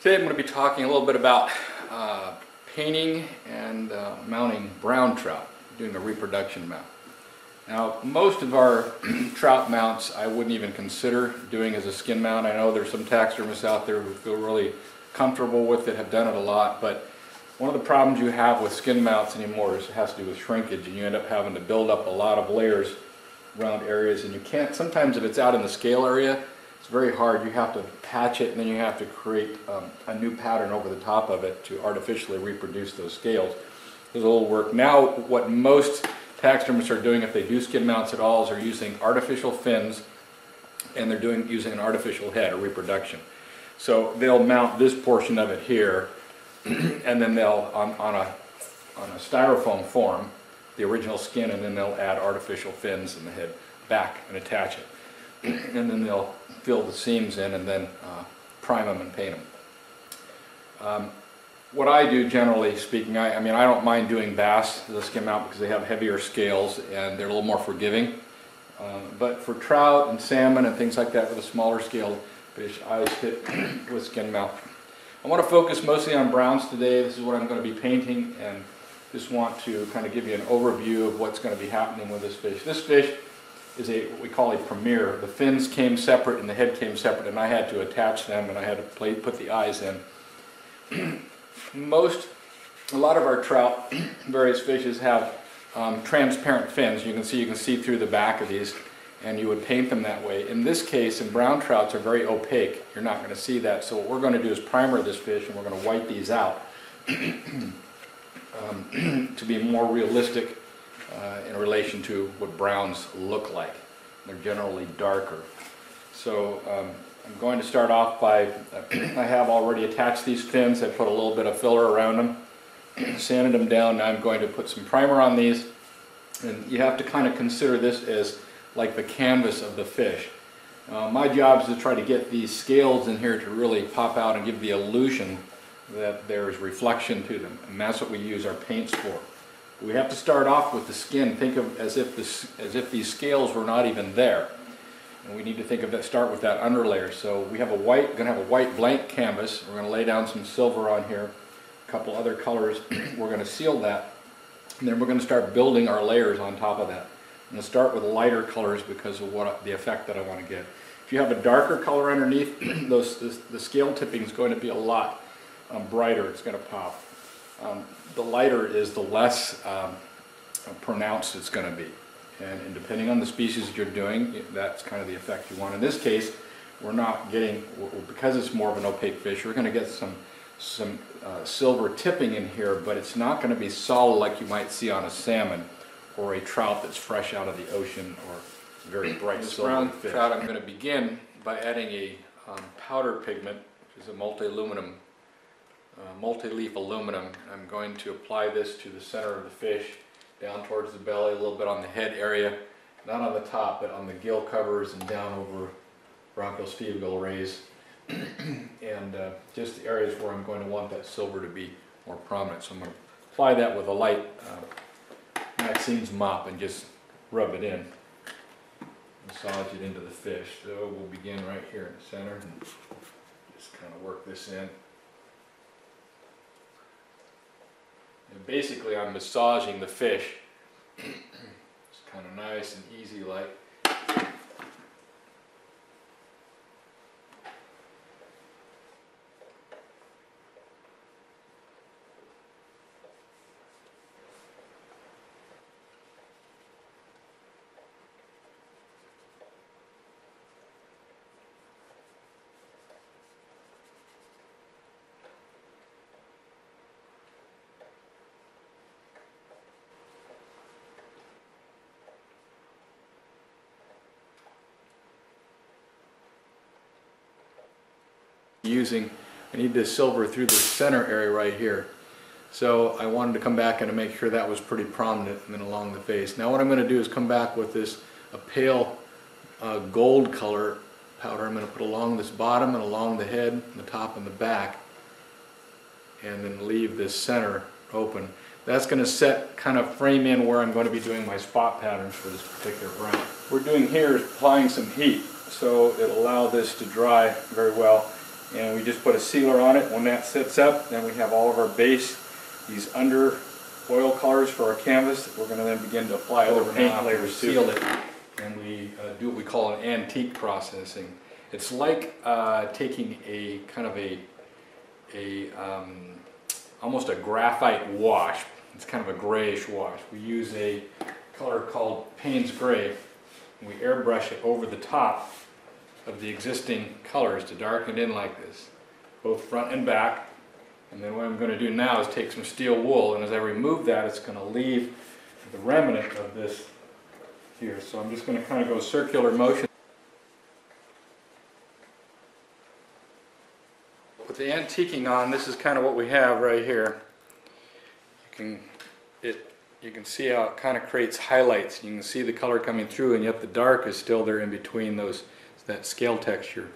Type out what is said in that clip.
Today I'm going to be talking a little bit about uh, painting and uh, mounting brown trout, doing a reproduction mount. Now most of our trout mounts I wouldn't even consider doing as a skin mount. I know there's some taxidermists out there who feel really comfortable with it, have done it a lot, but one of the problems you have with skin mounts anymore is it has to do with shrinkage and you end up having to build up a lot of layers around areas and you can't, sometimes if it's out in the scale area, it's very hard. You have to patch it and then you have to create um, a new pattern over the top of it to artificially reproduce those scales. There's a little work. Now what most taxidermists are doing if they do skin mounts at all is they're using artificial fins and they're doing using an artificial head, a reproduction. So they'll mount this portion of it here and then they'll, on, on, a, on a styrofoam form, the original skin and then they'll add artificial fins in the head back and attach it. and then they'll fill the seams in and then uh, prime them and paint them. Um, what I do generally speaking, I, I, mean I don't mind doing bass as a skin mount because they have heavier scales and they're a little more forgiving. Uh, but for trout and salmon and things like that with a smaller scale fish, I hit with skin mount. I want to focus mostly on browns today. This is what I'm going to be painting and just want to kind of give you an overview of what's going to be happening with this fish. This fish is a what we call a premier. The fins came separate and the head came separate, and I had to attach them and I had to play, put the eyes in. Most, a lot of our trout, various fishes have um, transparent fins. You can see you can see through the back of these, and you would paint them that way. In this case, in brown trouts are very opaque. You're not going to see that. So what we're going to do is primer this fish, and we're going to white these out um, to be more realistic uh, in relation to what browns look like. They're generally darker. So um, I'm going to start off by, I have already attached these fins. I put a little bit of filler around them, sanded them down. Now I'm going to put some primer on these. And you have to kind of consider this as like the canvas of the fish. Uh, my job is to try to get these scales in here to really pop out and give the illusion that there's reflection to them. And that's what we use our paints for. We have to start off with the skin, think of as if, this, as if these scales were not even there. And we need to think of that, start with that underlayer. So we have a white, going to have a white blank canvas. We're going to lay down some silver on here, a couple other colors. we're going to seal that. And then we're going to start building our layers on top of that. I'm going to start with lighter colors because of what the effect that I want to get. If you have a darker color underneath, those, the, the scale tipping is going to be a lot um, brighter. It's going to pop um, the lighter is the less um, pronounced it's going to be. And, and, depending on the species that you're doing, that's kind of the effect you want. In this case, we're not getting, because it's more of an opaque fish, we're going to get some, some uh, silver tipping in here, but it's not going to be solid like you might see on a salmon or a trout that's fresh out of the ocean or very bright silver brown fish. trout, I'm going to begin by adding a um, powder pigment, which is a multi-aluminum uh, multi-leaf aluminum. I'm going to apply this to the center of the fish, down towards the belly, a little bit on the head area, not on the top, but on the gill covers and down over branchiostegal rays, and uh, just the areas where I'm going to want that silver to be more prominent. So I'm going to apply that with a light uh, Maxine's mop and just rub it in. Massage it into the fish. So we'll begin right here in the center and just kind of work this in. Basically I'm massaging the fish. it's kind of nice and easy like. Using, I need this silver through the center area right here. So I wanted to come back and to make sure that was pretty prominent and then along the face. Now what I'm going to do is come back with this a pale uh, gold color powder I'm going to put along this bottom and along the head, and the top and the back and then leave this center open. That's going to set kind of frame in where I'm going to be doing my spot patterns for this particular brown. What we're doing here is applying some heat so it'll allow this to dry very well And we just put a sealer on it. When that sits up, then we have all of our base, these under oil colors for our canvas. We're gonna then begin to apply other Over paint layers to seal it. And we uh, do what we call an antique processing. It's like uh, taking a kind of a, a um, almost a graphite wash. It's kind of a grayish wash. We use a color called Payne's Gray. and We airbrush it over the top of the existing colors to darken in like this, both front and back. And then what I'm going to do now is take some steel wool, and as I remove that, it's going to leave the remnant of this here. So I'm just going to kind of go circular motion. With the antiquing on, this is kind of what we have right here. You can, it, you can see how it kind of creates highlights. You can see the color coming through, and yet the dark is still there in between those, that scale texture.